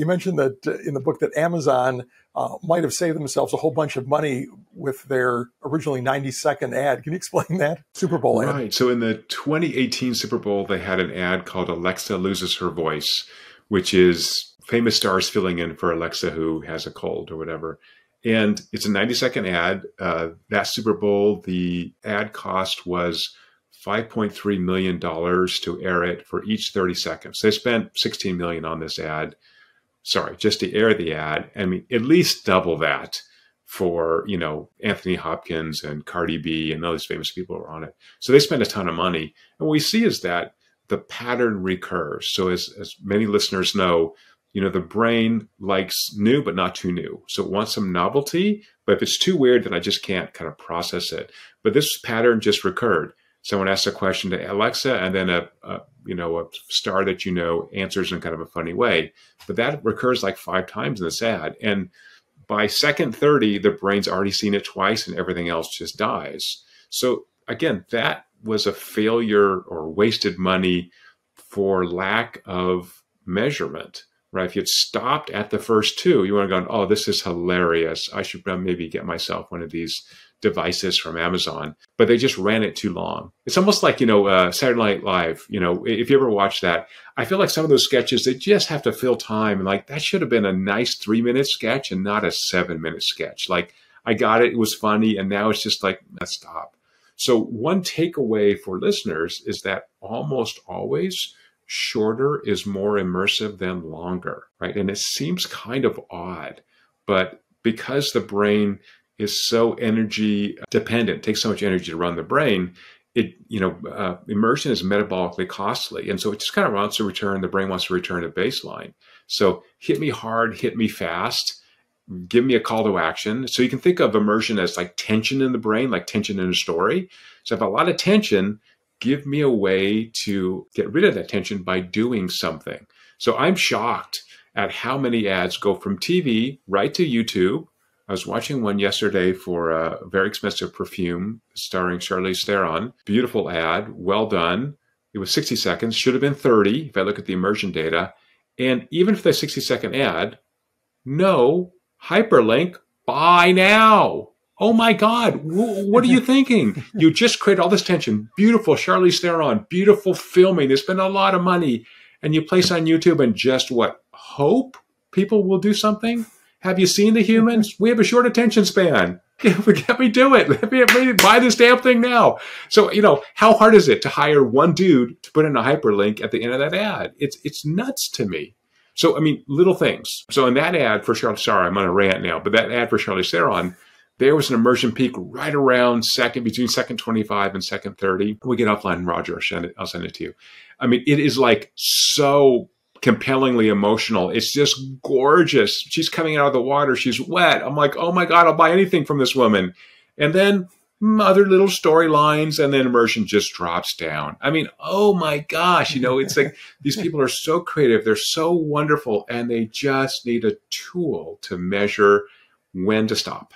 You mentioned that uh, in the book that Amazon uh, might have saved themselves a whole bunch of money with their originally 90 second ad. Can you explain that? Super Bowl ad. Right. So in the 2018 Super Bowl, they had an ad called Alexa Loses Her Voice, which is famous stars filling in for Alexa who has a cold or whatever. And it's a 90 second ad. Uh, that Super Bowl, the ad cost was $5.3 million to air it for each 30 seconds. They spent 16 million on this ad. Sorry, just to air the ad. I mean, at least double that for, you know, Anthony Hopkins and Cardi B and all those famous people are on it. So they spend a ton of money. And what we see is that the pattern recurs. So as, as many listeners know, you know, the brain likes new, but not too new. So it wants some novelty, but if it's too weird, then I just can't kind of process it. But this pattern just recurred. Someone asks a question to Alexa, and then a, a you know a star that you know answers in kind of a funny way. But that recurs like five times in this ad, and by second 30, the brain's already seen it twice, and everything else just dies. So again, that was a failure or wasted money for lack of measurement right? If you'd stopped at the first two, you would have gone, oh, this is hilarious. I should uh, maybe get myself one of these devices from Amazon. But they just ran it too long. It's almost like, you know, uh, Saturday Night Live, you know, if you ever watch that, I feel like some of those sketches, they just have to fill time. And like, that should have been a nice three minute sketch and not a seven minute sketch. Like, I got it. It was funny. And now it's just like, let's stop. So one takeaway for listeners is that almost always shorter is more immersive than longer, right? And it seems kind of odd, but because the brain is so energy dependent, takes so much energy to run the brain, it you know uh, immersion is metabolically costly, and so it just kind of wants to return. The brain wants to return to baseline. So hit me hard, hit me fast, give me a call to action. So you can think of immersion as like tension in the brain, like tension in a story. So if a lot of tension, give me a way to get rid of that tension by doing something. So I'm shocked at how many ads go from TV right to YouTube. I was watching one yesterday for a very expensive perfume starring Charlize Theron. Beautiful ad, well done. It was 60 seconds, should have been 30 if I look at the immersion data. And even for the 60 second ad, no hyperlink, buy now. Oh my God, what are you thinking? you just create all this tension. Beautiful, Charlize Theron, beautiful filming. They spend a lot of money. And you place on YouTube and just what? Hope people will do something? Have you seen the humans? We have a short attention span. Let me do it. Let me, let me buy this damn thing now. So, you know, how hard is it to hire one dude to put in a hyperlink at the end of that ad? It's, it's nuts to me. So, I mean, little things. So in that ad for Charlie, sorry, I'm on a rant now, but that ad for Charlize Theron, there was an immersion peak right around second, between second 25 and second 30. We get offline, Roger, I'll send it, I'll send it to you. I mean, it is like so compellingly emotional. It's just gorgeous. She's coming out of the water. She's wet. I'm like, oh my God, I'll buy anything from this woman. And then other little storylines and then immersion just drops down. I mean, oh my gosh, you know, it's like these people are so creative. They're so wonderful and they just need a tool to measure when to stop.